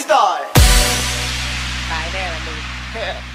star. Bye there,